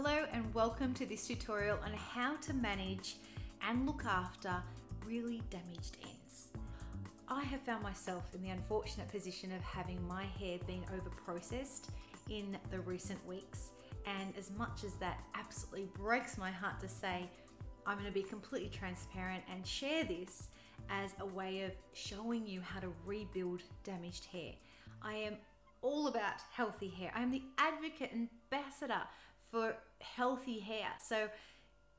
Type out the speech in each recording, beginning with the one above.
Hello and welcome to this tutorial on how to manage and look after really damaged ends. I have found myself in the unfortunate position of having my hair being over processed in the recent weeks and as much as that absolutely breaks my heart to say, I'm going to be completely transparent and share this as a way of showing you how to rebuild damaged hair. I am all about healthy hair. I'm the advocate ambassador for healthy hair. So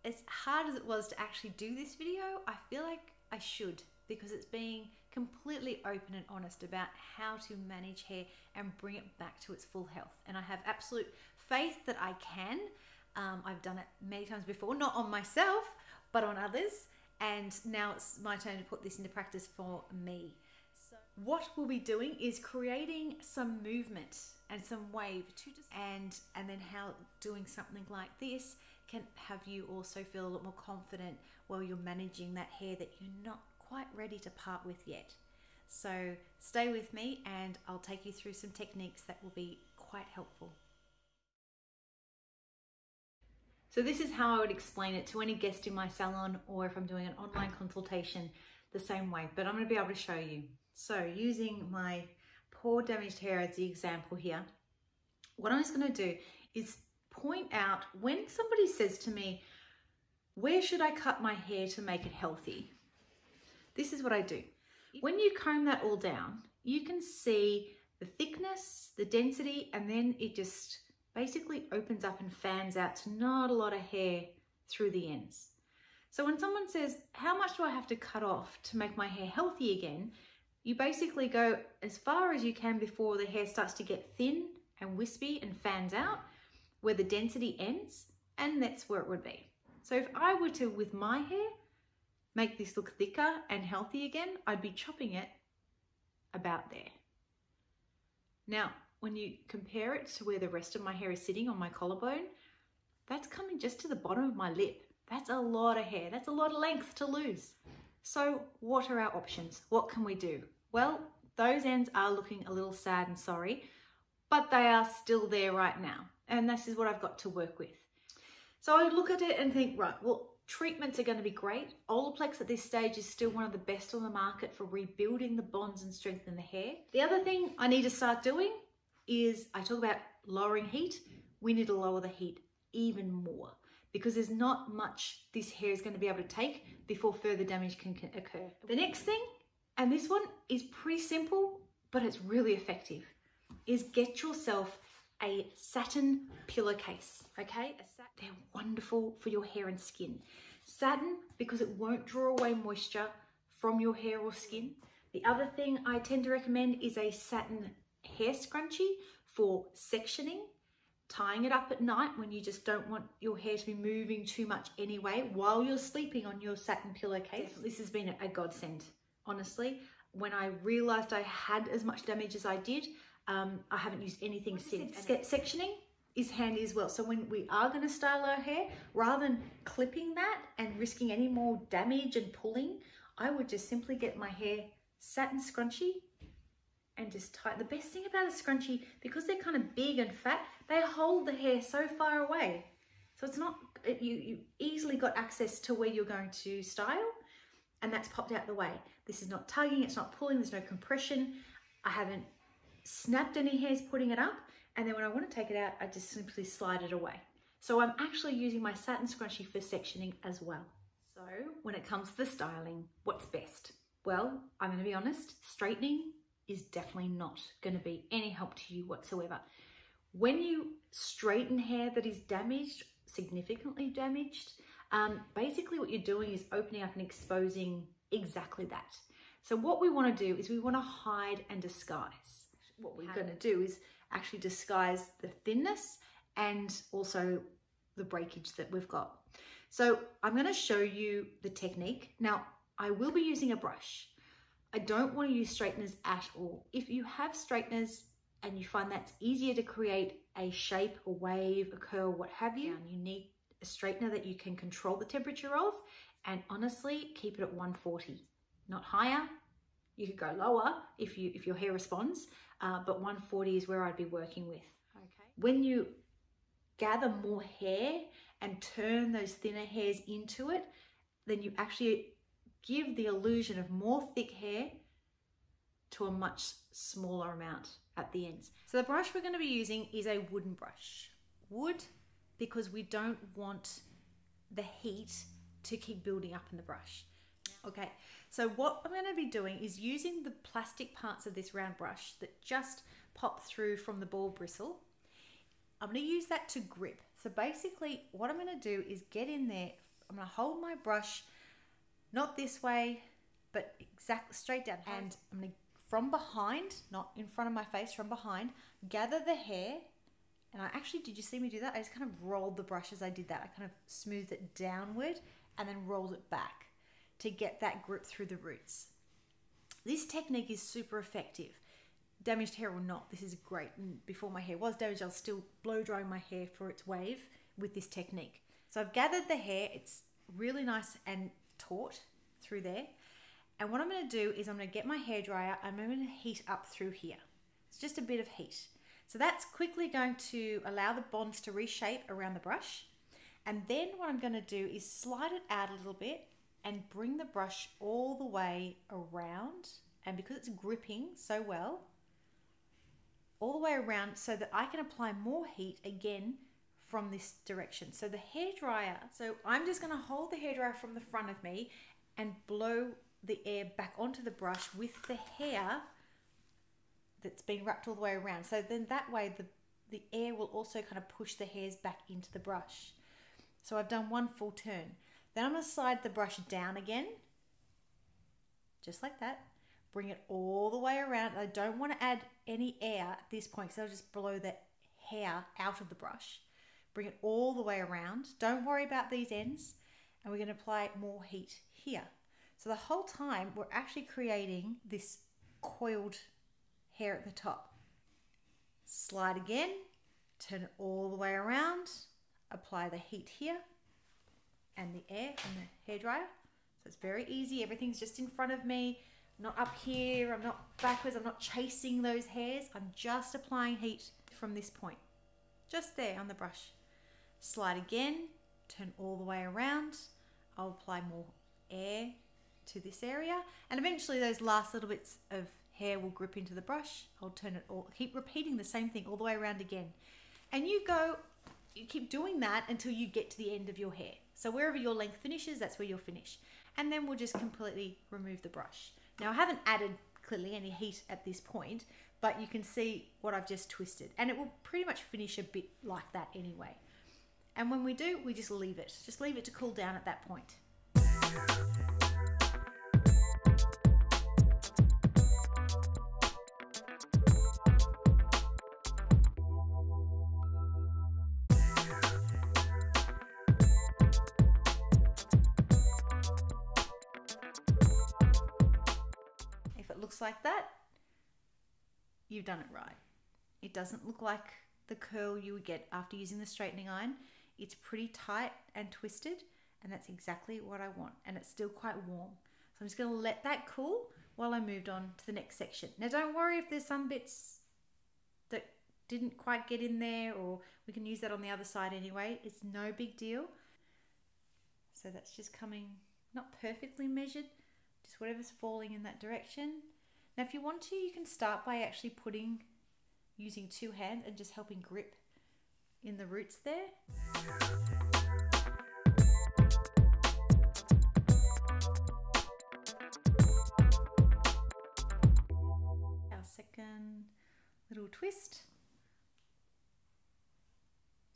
as hard as it was to actually do this video, I feel like I should because it's being completely open and honest about how to manage hair and bring it back to its full health. And I have absolute faith that I can. Um, I've done it many times before, not on myself, but on others. And now it's my turn to put this into practice for me. What we'll be doing is creating some movement and some wave and and then how doing something like this can have you also feel a lot more confident while you're managing that hair that you're not quite ready to part with yet. So stay with me and I'll take you through some techniques that will be quite helpful. So this is how I would explain it to any guest in my salon or if I'm doing an online consultation the same way, but I'm going to be able to show you. So using my poor damaged hair as the example here, what I'm just going to do is point out when somebody says to me, where should I cut my hair to make it healthy? This is what I do. When you comb that all down, you can see the thickness, the density, and then it just basically opens up and fans out to not a lot of hair through the ends. So when someone says, how much do I have to cut off to make my hair healthy again? You basically go as far as you can before the hair starts to get thin and wispy and fans out, where the density ends, and that's where it would be. So if I were to, with my hair, make this look thicker and healthy again, I'd be chopping it about there. Now, when you compare it to where the rest of my hair is sitting on my collarbone, that's coming just to the bottom of my lip. That's a lot of hair. That's a lot of length to lose. So what are our options? What can we do? Well, those ends are looking a little sad and sorry, but they are still there right now. And this is what I've got to work with. So I look at it and think, right, well, treatments are going to be great. Olaplex at this stage is still one of the best on the market for rebuilding the bonds and strengthening the hair. The other thing I need to start doing is I talk about lowering heat. We need to lower the heat even more because there's not much this hair is going to be able to take before further damage can occur. The next thing, and this one is pretty simple, but it's really effective, is get yourself a satin pillowcase, okay? They're wonderful for your hair and skin. Satin, because it won't draw away moisture from your hair or skin. The other thing I tend to recommend is a satin hair scrunchie for sectioning tying it up at night when you just don't want your hair to be moving too much anyway while you're sleeping on your satin pillowcase. This has been a godsend, honestly. When I realized I had as much damage as I did, um, I haven't used anything since. Sectioning is handy as well. So when we are going to style our hair, rather than clipping that and risking any more damage and pulling, I would just simply get my hair satin scrunchie and just tight. The best thing about a scrunchie, because they're kind of big and fat, they hold the hair so far away. So it's not, you, you easily got access to where you're going to style and that's popped out the way. This is not tugging, it's not pulling, there's no compression. I haven't snapped any hairs putting it up. And then when I want to take it out, I just simply slide it away. So I'm actually using my satin scrunchie for sectioning as well. So when it comes to the styling, what's best? Well, I'm going to be honest, straightening is definitely not going to be any help to you whatsoever. When you straighten hair that is damaged, significantly damaged, um, basically what you're doing is opening up and exposing exactly that. So what we want to do is we want to hide and disguise. What we're going to do is actually disguise the thinness and also the breakage that we've got. So I'm going to show you the technique. Now, I will be using a brush. I don't want to use straighteners at all. If you have straighteners and you find that's easier to create a shape, a wave, a curl, what have you, and you need a straightener that you can control the temperature of, and honestly, keep it at 140, not higher. You could go lower if you if your hair responds, uh, but 140 is where I'd be working with. Okay. When you gather more hair and turn those thinner hairs into it, then you actually give the illusion of more thick hair to a much smaller amount at the ends. So the brush we're going to be using is a wooden brush. Wood because we don't want the heat to keep building up in the brush. Okay, so what I'm going to be doing is using the plastic parts of this round brush that just pop through from the boar bristle. I'm going to use that to grip. So basically what I'm going to do is get in there. I'm going to hold my brush not this way, but exactly straight down. And I'm to, from behind, not in front of my face, from behind, gather the hair. And I actually, did you see me do that? I just kind of rolled the brush as I did that. I kind of smoothed it downward and then rolled it back to get that grip through the roots. This technique is super effective. Damaged hair or not, this is great. And before my hair was damaged, I was still blow drying my hair for its wave with this technique. So I've gathered the hair, it's really nice and taut through there. And what I'm going to do is I'm going to get my hair dryer and I'm going to heat up through here. It's just a bit of heat. So that's quickly going to allow the bonds to reshape around the brush. And then what I'm going to do is slide it out a little bit and bring the brush all the way around. And because it's gripping so well, all the way around so that I can apply more heat again from this direction. So the hair dryer, so I'm just going to hold the hair dryer from the front of me and blow the air back onto the brush with the hair that's been wrapped all the way around. So then that way the, the air will also kind of push the hairs back into the brush. So I've done one full turn. Then I'm to slide the brush down again, just like that. Bring it all the way around. I don't want to add any air at this point because I'll just blow the hair out of the brush. Bring it all the way around. Don't worry about these ends. And we're going to apply more heat here. So the whole time we're actually creating this coiled hair at the top. Slide again, turn it all the way around, apply the heat here and the air and the hair dryer. So it's very easy. Everything's just in front of me. I'm not up here. I'm not backwards. I'm not chasing those hairs. I'm just applying heat from this point. Just there on the brush. Slide again. Turn all the way around. I'll apply more air to this area. And eventually those last little bits of hair will grip into the brush. I'll turn it all, keep repeating the same thing all the way around again. And you go, you keep doing that until you get to the end of your hair. So wherever your length finishes, that's where you'll finish. And then we'll just completely remove the brush. Now I haven't added clearly any heat at this point, but you can see what I've just twisted. And it will pretty much finish a bit like that anyway. And when we do, we just leave it. Just leave it to cool down at that point. If it looks like that, you've done it right. It doesn't look like the curl you would get after using the straightening iron. It's pretty tight and twisted and that's exactly what I want and it's still quite warm. So I'm just going to let that cool while I moved on to the next section. Now don't worry if there's some bits that didn't quite get in there or we can use that on the other side anyway. It's no big deal. So that's just coming not perfectly measured, just whatever's falling in that direction. Now if you want to, you can start by actually putting, using two hands and just helping grip in the roots there. Our second little twist.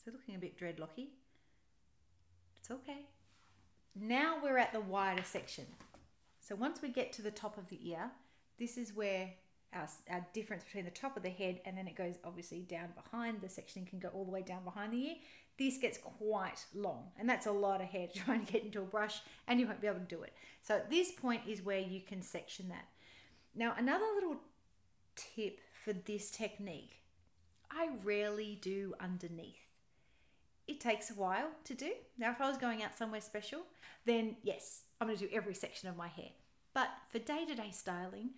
So looking a bit dreadlocky. It's okay. Now we're at the wider section. So once we get to the top of the ear, this is where our, our difference between the top of the head and then it goes obviously down behind. The sectioning can go all the way down behind the ear. This gets quite long and that's a lot of hair trying to get into a brush and you won't be able to do it. So at this point is where you can section that. Now another little tip for this technique, I rarely do underneath. It takes a while to do. Now if I was going out somewhere special, then yes, I'm going to do every section of my hair. But for day-to-day -day styling,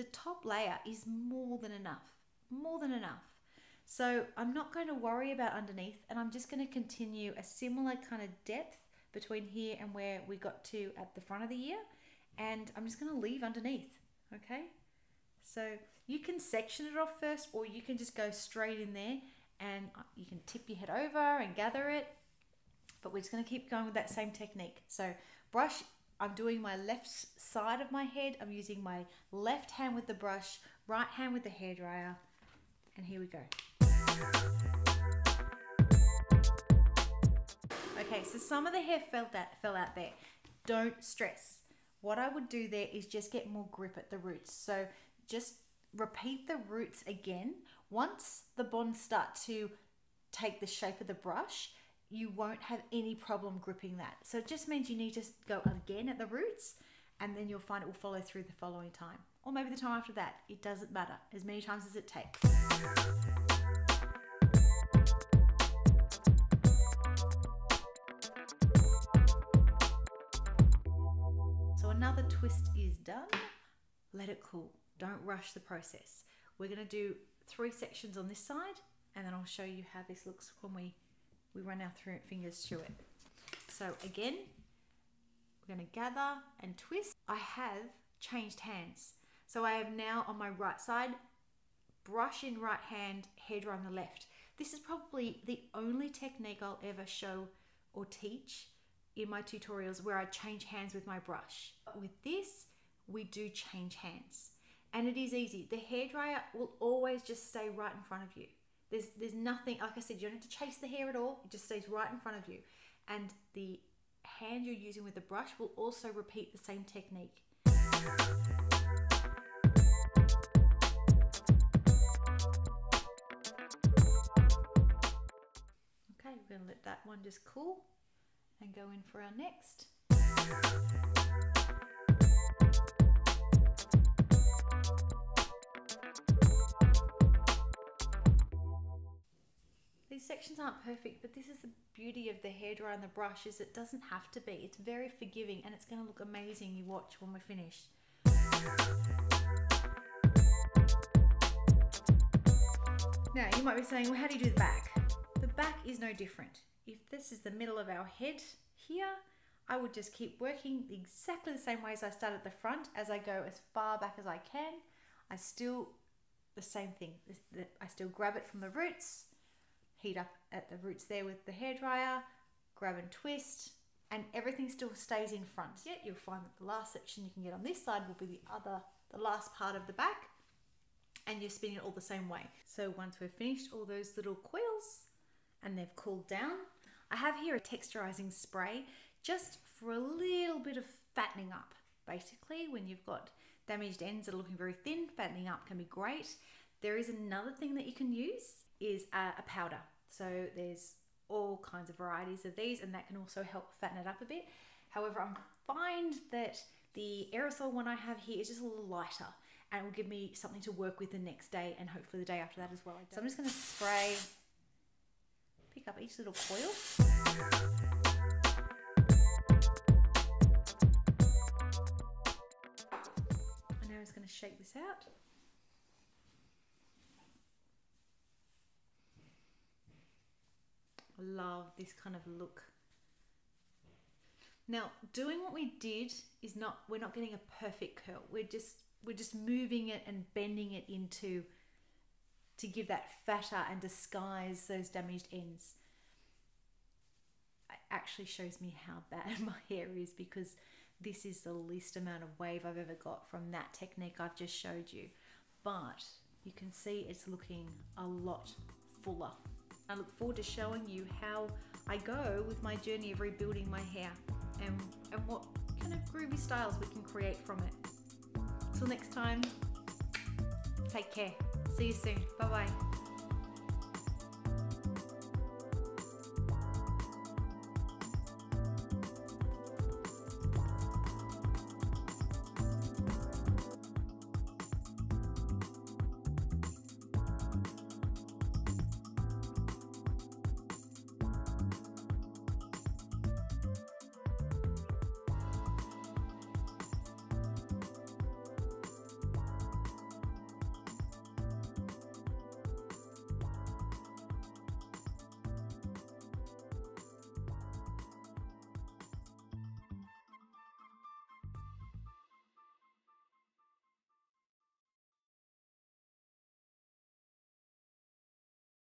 the top layer is more than enough, more than enough. So I'm not going to worry about underneath and I'm just going to continue a similar kind of depth between here and where we got to at the front of the ear. And I'm just going to leave underneath, okay? So you can section it off first or you can just go straight in there and uh, you can tip your head over and gather it. But we're just going to keep going with that same technique. So brush, I'm doing my left side of my head. I'm using my left hand with the brush, right hand with the hairdryer. And here we go. Okay, so some of the hair fell, that, fell out there. Don't stress. What I would do there is just get more grip at the roots. So just repeat the roots again. Once the bonds start to take the shape of the brush, you won't have any problem gripping that. So it just means you need to go again at the roots and then you'll find it will follow through the following time. Or maybe the time after that. It doesn't matter. As many times as it takes. So another twist is done. Let it cool. Don't rush the process. We're going to do three sections on this side and then I'll show you how this looks when we, we run our fingers through it. So again, we're going to gather and twist. I have changed hands. So I have now on my right side, brush in right hand, hairdryer on the left. This is probably the only technique I'll ever show or teach in my tutorials where I change hands with my brush. With this, we do change hands and it is easy. The hairdryer will always just stay right in front of you. There's there's nothing like I said. You don't have to chase the hair at all. It just stays right in front of you, and the hand you're using with the brush will also repeat the same technique. Okay, we're going to let that one just cool and go in for our next. These sections aren't perfect, but this is the beauty of the hairdryer and the brush is it doesn't have to be. It's very forgiving and it's going to look amazing you watch when we're finished. Now you might be saying, well how do you do the back? The back is no different. If this is the middle of our head here, I would just keep working exactly the same way as I start at the front as I go as far back as I can. I still, the same thing, I still grab it from the roots, heat up at the roots there with the hairdryer, grab and twist, and everything still stays in front. Yet you'll find that the last section you can get on this side will be the other, the last part of the back, and you're spinning it all the same way. So once we've finished all those little coils and they've cooled down, I have here a texturizing spray just for a little bit of fattening up. Basically, when you've got damaged ends that are looking very thin, fattening up can be great. There is another thing that you can use is a, a powder. So there's all kinds of varieties of these and that can also help fatten it up a bit. However, I find that the aerosol one I have here is just a little lighter and it will give me something to work with the next day and hopefully the day after that as well. So I'm just going to spray, pick up each little coil. And now I'm just going to shake this out. Love this kind of look. Now, doing what we did is not, we're not getting a perfect curl. We're just, we're just moving it and bending it into, to give that fatter and disguise those damaged ends. It actually shows me how bad my hair is because this is the least amount of wave I've ever got from that technique I've just showed you. But you can see it's looking a lot fuller I look forward to showing you how I go with my journey of rebuilding my hair and, and what kind of groovy styles we can create from it. Till next time, take care. See you soon. Bye bye.